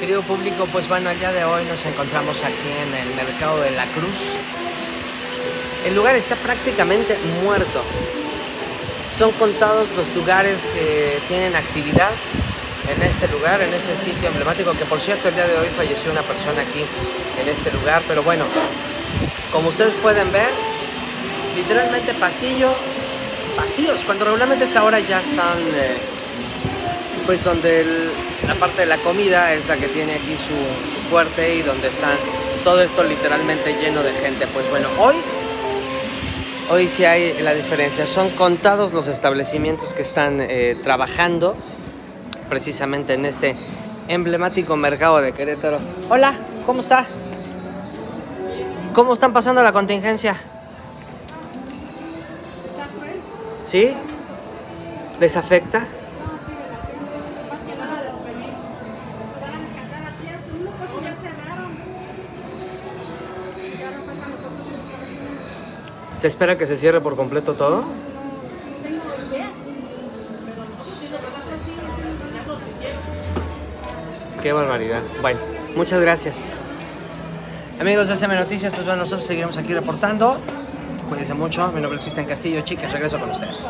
Querido público, pues bueno, el día de hoy nos encontramos aquí en el Mercado de la Cruz. El lugar está prácticamente muerto. Son contados los lugares que tienen actividad en este lugar, en este sitio emblemático, que por cierto el día de hoy falleció una persona aquí en este lugar, pero bueno, como ustedes pueden ver, literalmente pasillos, pasillos, cuando regularmente esta hora ya son, eh, pues donde el, la parte de la comida es la que tiene aquí su, su fuerte y donde está todo esto literalmente lleno de gente. Pues bueno, hoy Hoy sí hay la diferencia. Son contados los establecimientos que están eh, trabajando precisamente en este emblemático mercado de Querétaro. Hola, ¿cómo está? ¿Cómo están pasando la contingencia? ¿Sí? ¿Les afecta? ¿Se espera que se cierre por completo todo? Qué barbaridad. Bueno, muchas gracias. Amigos de SM Noticias, pues bueno, nosotros seguiremos aquí reportando. Cuídense mucho. Mi nombre es Cristian Castillo. Chicas, regreso con ustedes.